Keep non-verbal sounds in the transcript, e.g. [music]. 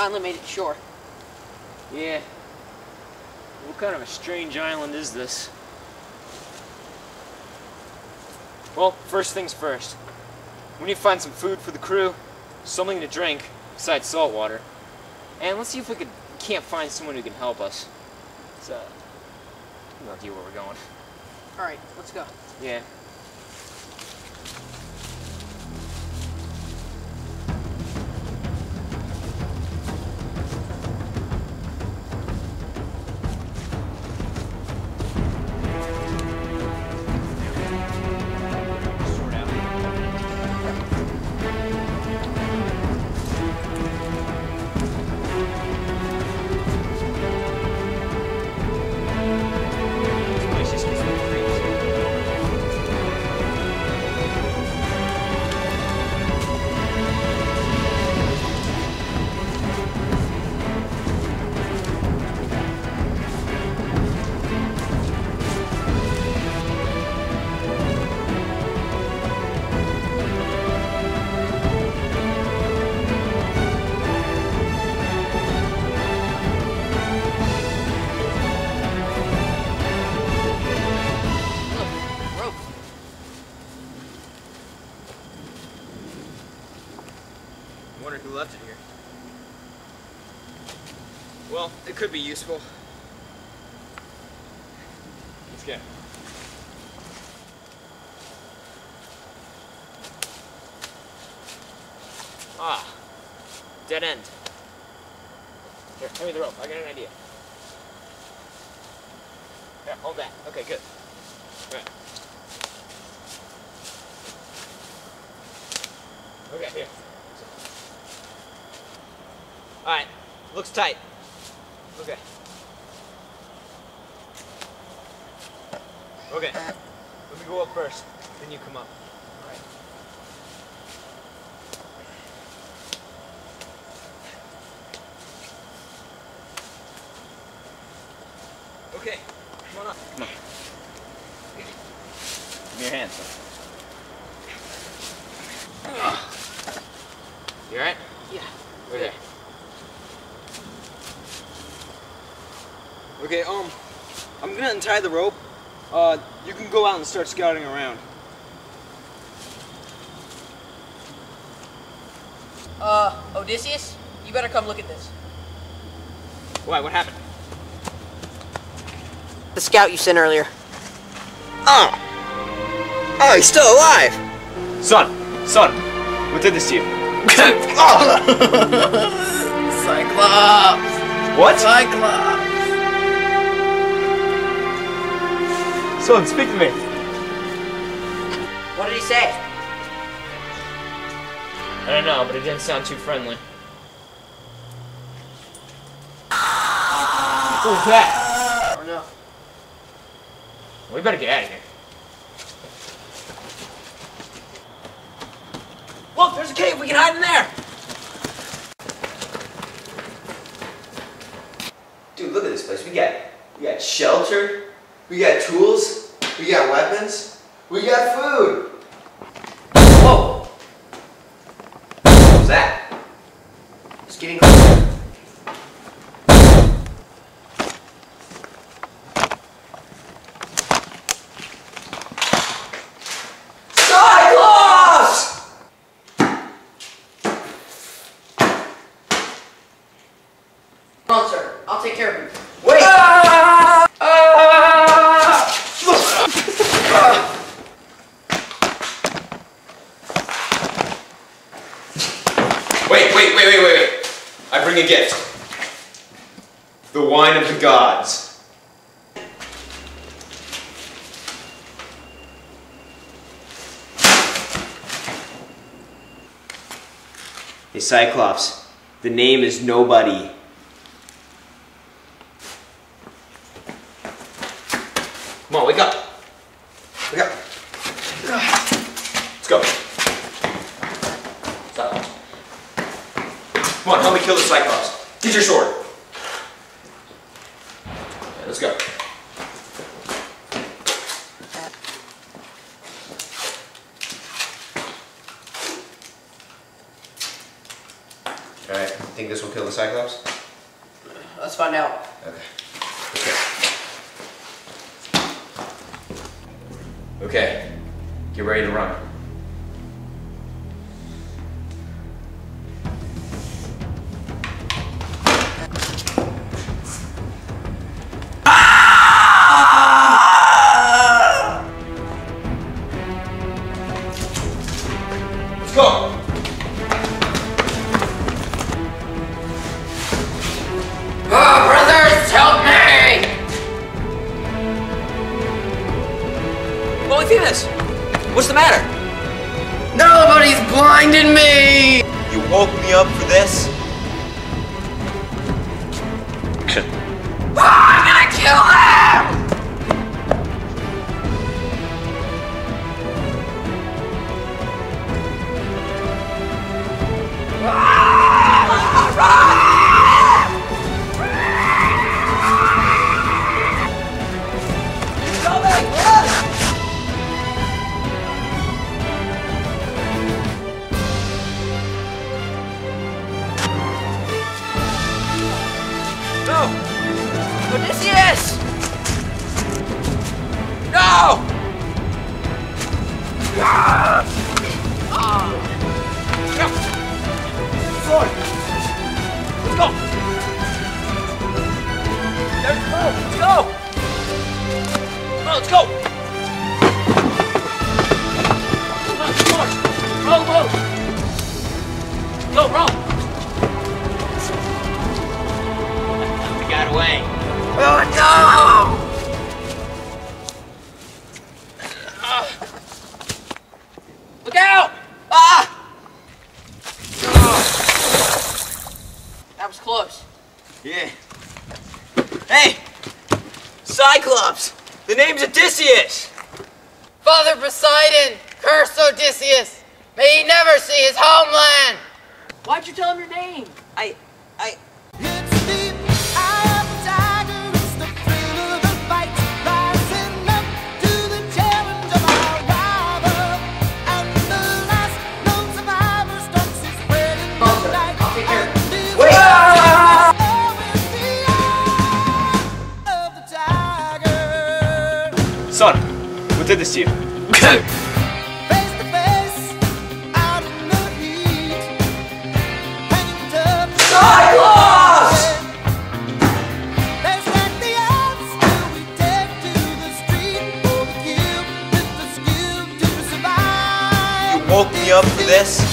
Finally made it shore. Yeah. What kind of a strange island is this? Well, first things first. We need to find some food for the crew, something to drink, besides salt water. And let's see if we could can't find someone who can help us. So, uh, no idea where we're going. All right, let's go. Yeah. Well, it could be useful. Let's go. Ah, dead end. Here, hand me the rope. I got an idea. Here, hold that. Okay, good. Right. Okay, here. Alright, looks tight. Okay. Okay, uh, let me go up first, then you come up. Alright. Okay, come on up. Come on. Give me your hands. You alright? Yeah. Okay. Okay, um, I'm gonna untie the rope. Uh, you can go out and start scouting around. Uh, Odysseus, you better come look at this. Why? What happened? The scout you sent earlier. Oh! Oh, he's still alive! Son! Son! What did this to you? [laughs] [laughs] Cyclops! What? Cyclops! Son, speak to me. What did he say? I don't know, but it didn't sound too friendly. What was that? I don't. We better get out of here. Look, there's a cave. We can hide in there. Dude, look at this place. We got we got shelter, we got tools, we got weapons, we got food. A gift. The wine of the gods. Hey, Cyclops, the name is Nobody. Come on, wake up. Wake up. Let's go. Come on, help me kill the Cyclops. Get your sword. Okay, let's go. Alright, you think this will kill the Cyclops? Let's find out. Okay. Okay. Okay, get ready to run. Polyphemus! What's the matter? Nobody's blinding me! You woke me up for this? Oh, let's go! On, on! Roll, roll! Go, roll! We got away. Oh no! Look out! Ah! That was close. Yeah. Hey! Cyclops! The name's Odysseus! Father Poseidon, curse Odysseus! May he never see his homeland! Why'd you tell him your name? I... I... to survive. You woke me up for this?